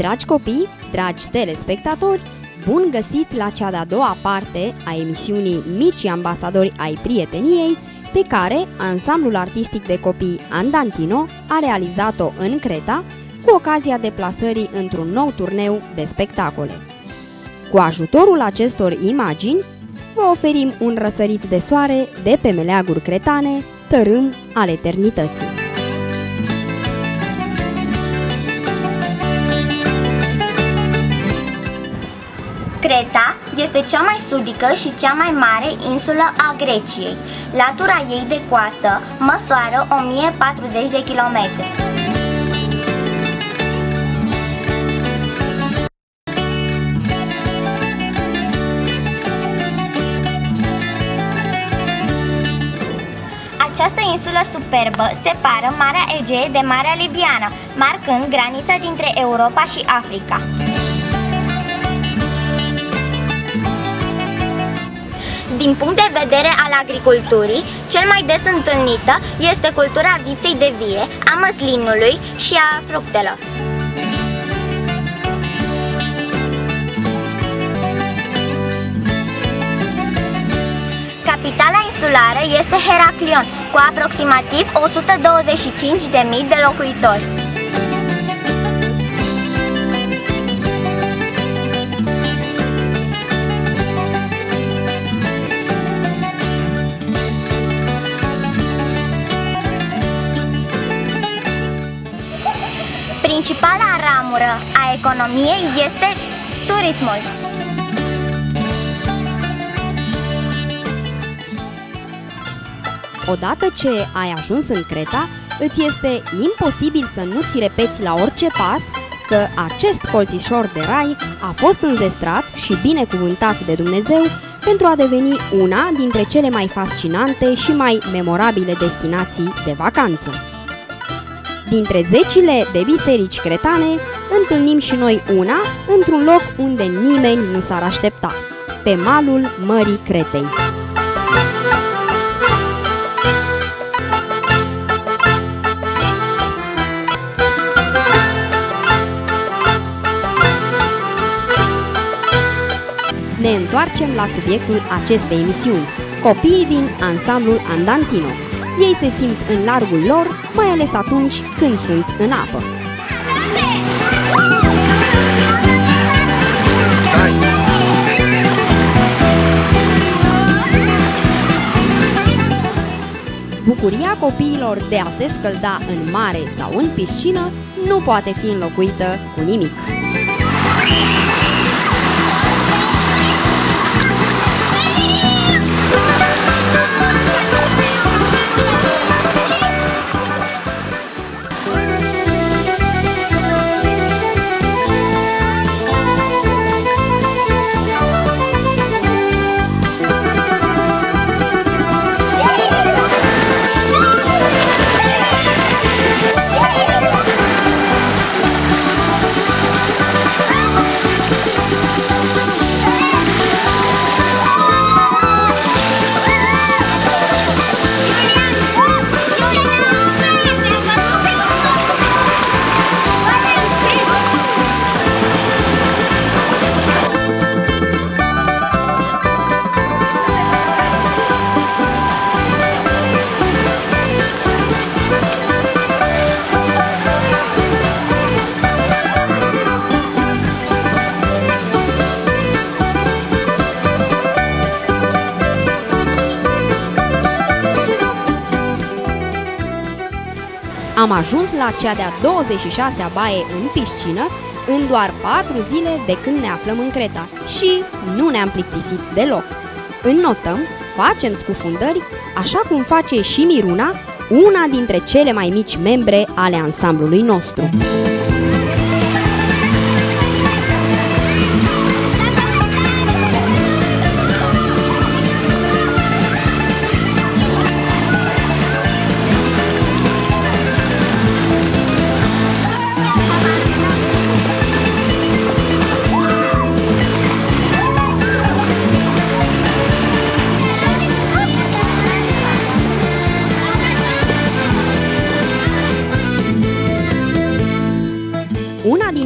Dragi copii, dragi telespectatori, bun găsit la cea de-a doua parte a emisiunii Mici ambasadori ai prieteniei, pe care ansamblul artistic de copii Andantino a realizat-o în Creta, cu ocazia deplasării într-un nou turneu de spectacole. Cu ajutorul acestor imagini, vă oferim un răsărit de soare de pe meleaguri cretane, tărâm al eternității. Creta este cea mai sudică și cea mai mare insulă a Greciei. Latura ei de coastă măsoară 1040 de kilometri. Această insulă superbă separă Marea Egee de Marea Libiană, marcând granița dintre Europa și Africa. Din punct de vedere al agriculturii, cel mai des întâlnită este cultura viței de vie, a măslinului și a fructelor. Capitala insulară este Heraclion, cu aproximativ 125.000 de locuitori. A economiei este turismul. Odată ce ai ajuns în Creta, îți este imposibil să nu ți repeți la orice pas că acest colțișor de rai a fost înzestrat și binecuvântat de Dumnezeu pentru a deveni una dintre cele mai fascinante și mai memorabile destinații de vacanță. Dintre zecile de biserici cretane, întâlnim și noi una într-un loc unde nimeni nu s-ar aștepta, pe malul Mării Cretei. Ne întoarcem la subiectul acestei emisiuni, copiii din ansamblul Andantino. Ei se simt în largul lor, mai ales atunci când sunt în apă. Bucuria copiilor de a se scălda în mare sau în piscină nu poate fi înlocuită cu nimic. Am ajuns la cea de-a 26-a baie în piscină în doar 4 zile de când ne aflăm în Creta și nu ne-am plictisit deloc. Înnotăm, facem scufundări, așa cum face și Miruna, una dintre cele mai mici membre ale ansamblului nostru.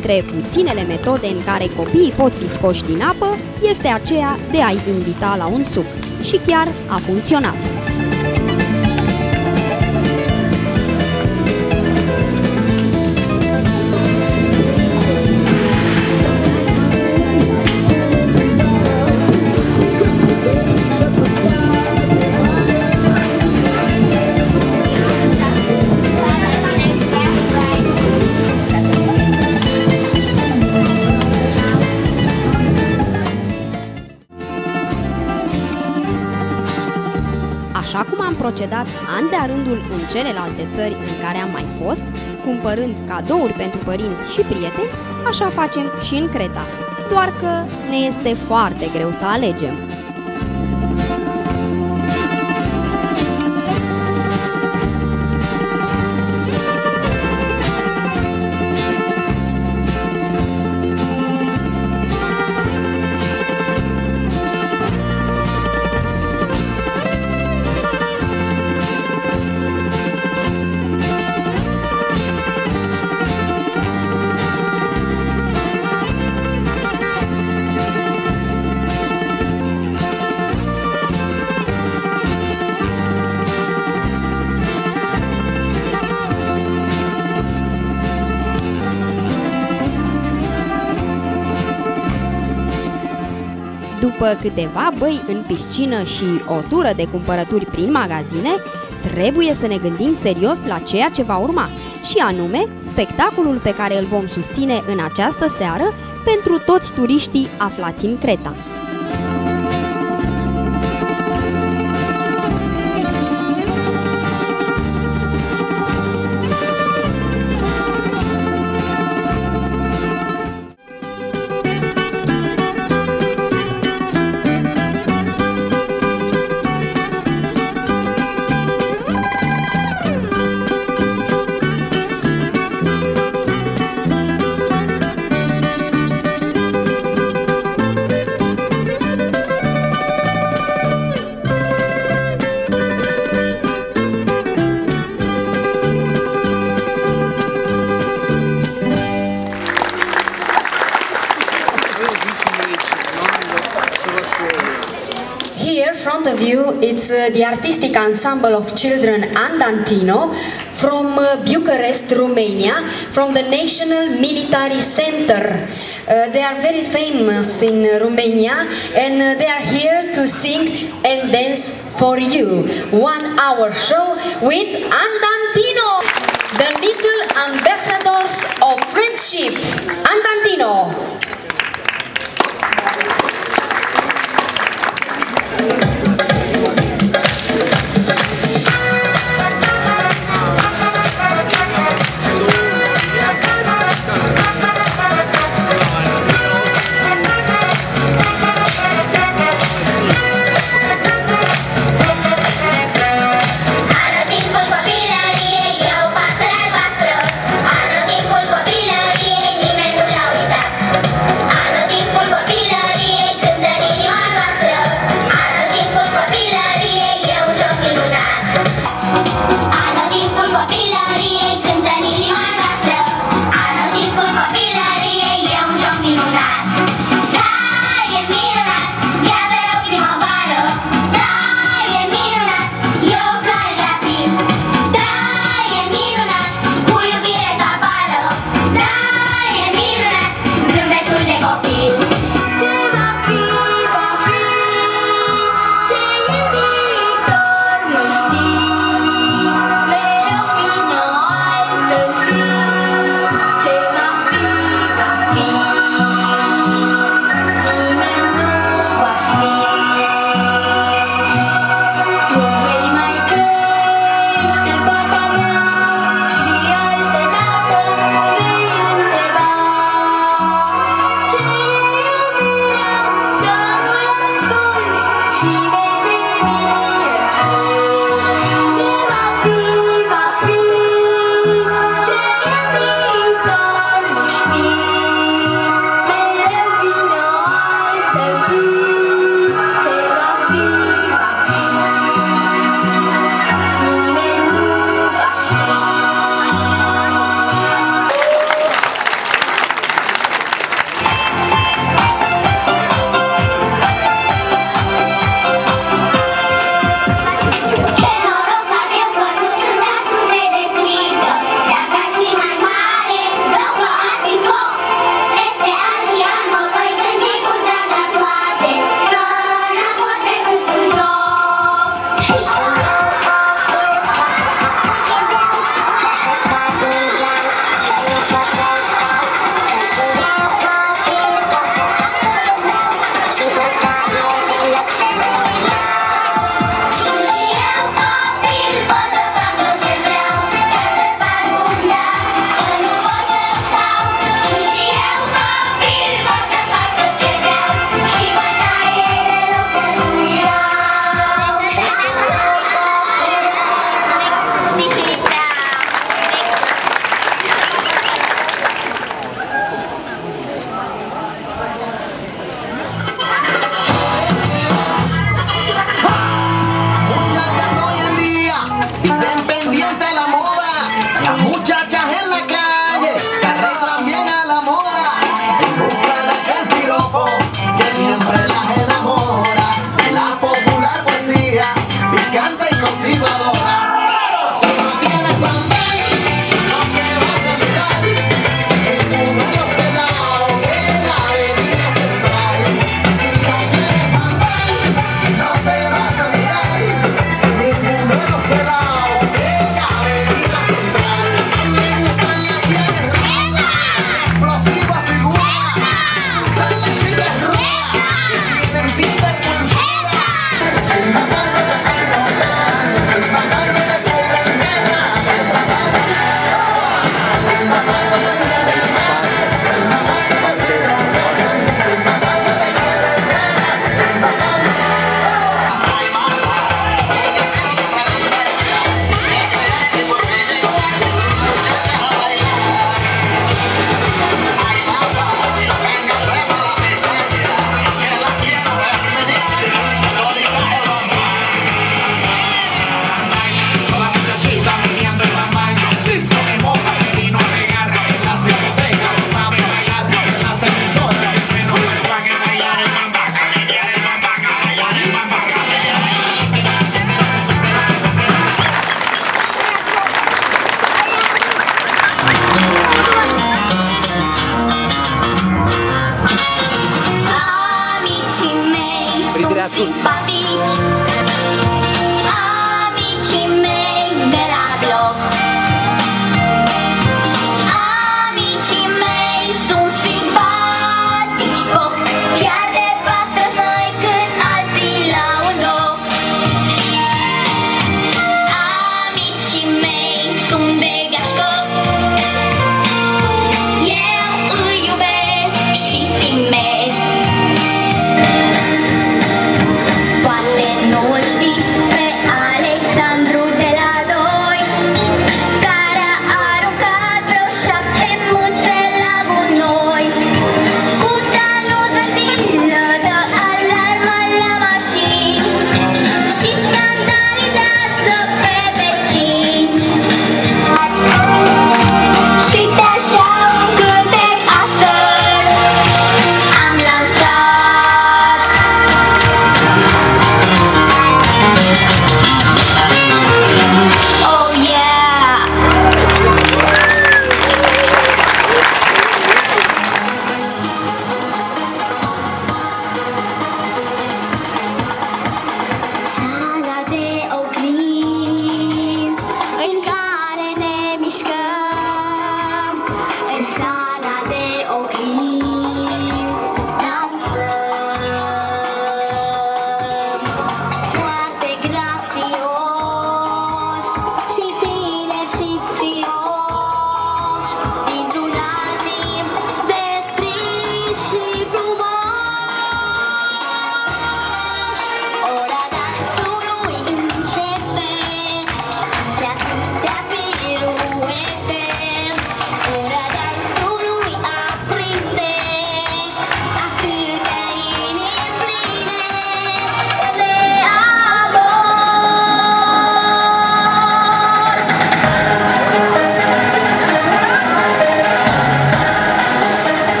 Dintre puținele metode în care copiii pot fi scoși din apă este aceea de a-i invita la un suc. Și chiar a funcționat. Așa cum am procedat an de rândul în celelalte țări în care am mai fost, cumpărând cadouri pentru părinți și prieteni, așa facem și în Creta. Doar că ne este foarte greu să alegem. După câteva băi în piscină și o tură de cumpărături prin magazine, trebuie să ne gândim serios la ceea ce va urma, și anume spectacolul pe care îl vom susține în această seară pentru toți turiștii aflați în Creta. Here, front of you, it's uh, the artistic ensemble of children Andantino from uh, Bucharest, Romania, from the National Military Center. Uh, they are very famous in Romania and uh, they are here to sing and dance for you. One hour show with Andantino, the little ambassadors of friendship. Andantino. canta y contigo adora.